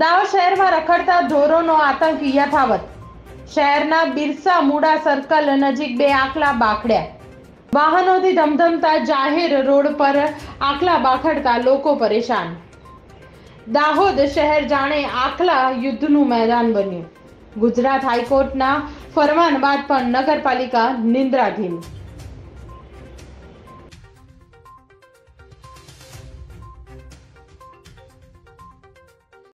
દાહોદ શહેરમાં રખડતા ઢોરોનો આતંક યથાવત. શહેરના બિરસા મુડા સર્કલ નજીક બે આકલા બાખડ્યા. વાહનોથી ધમધમતા જાહેર રોડ પર આકલા બાખડતા લોકો પરેશાન. દાહોદ શહેર જાણે આખલા યુદ્ધનું મેદાન બન્યું. ગુજરાત હાઈકોર્ટના ફરમાન બાદ પણ નગરપાલિકા નિંદ્રાધીન.